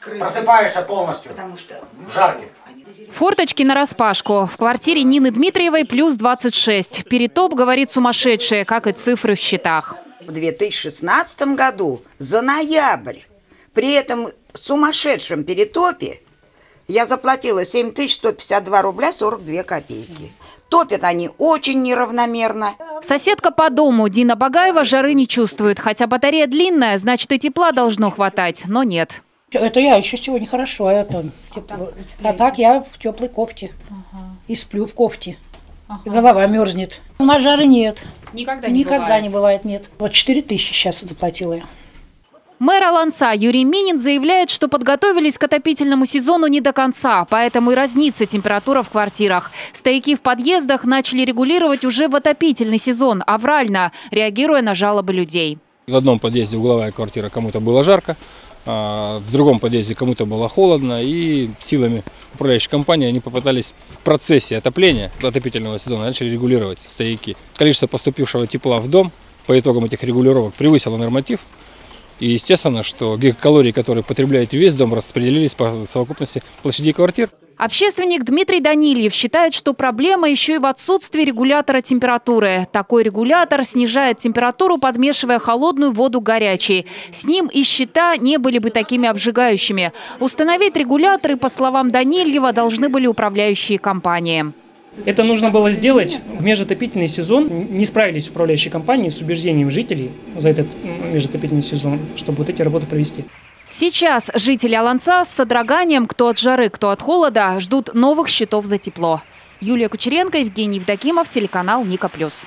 Просыпаешься полностью. В жарке. Форточки нараспашку. В квартире Нины Дмитриевой плюс 26. Перетоп, говорит, сумасшедшие, как и цифры в счетах. В 2016 году за ноябрь при этом сумасшедшем перетопе я заплатила 7152 рубля 42 копейки. Топят они очень неравномерно. Соседка по дому Дина Багаева жары не чувствует. Хотя батарея длинная, значит и тепла должно хватать, но нет. Это я еще сегодня хорошо, а это тепло. А так я в теплой кофте. И сплю в кофте. И голова мерзнет. У нас жары нет. Никогда Никогда не бывает, нет. Вот 4 тысячи сейчас заплатила я. Мэр Аланса Юрий Минин заявляет, что подготовились к отопительному сезону не до конца, поэтому и разнится температура в квартирах. Стояки в подъездах начали регулировать уже в отопительный сезон, аврально, реагируя на жалобы людей. В одном подъезде угловая квартира кому-то было жарко, а в другом подъезде кому-то было холодно, и силами управляющей компании они попытались в процессе отопления отопительного сезона начали регулировать стояки. Количество поступившего тепла в дом по итогам этих регулировок превысило норматив, и естественно, что гигакалории, которые потребляет весь дом, распределились по совокупности площадей квартир. Общественник Дмитрий Данильев считает, что проблема еще и в отсутствии регулятора температуры. Такой регулятор снижает температуру, подмешивая холодную воду горячей. С ним и счета не были бы такими обжигающими. Установить регуляторы, по словам Данильева, должны были управляющие компании. Это нужно было сделать в межотопительный сезон. Не справились управляющие компании с убеждением жителей за этот межотопительный сезон, чтобы вот эти работы провести. Сейчас жители Аланца с содроганием, кто от жары, кто от холода, ждут новых счетов за тепло. Юлия Кучеренко, Евгений Евдокимов, телеканал Ника Плюс.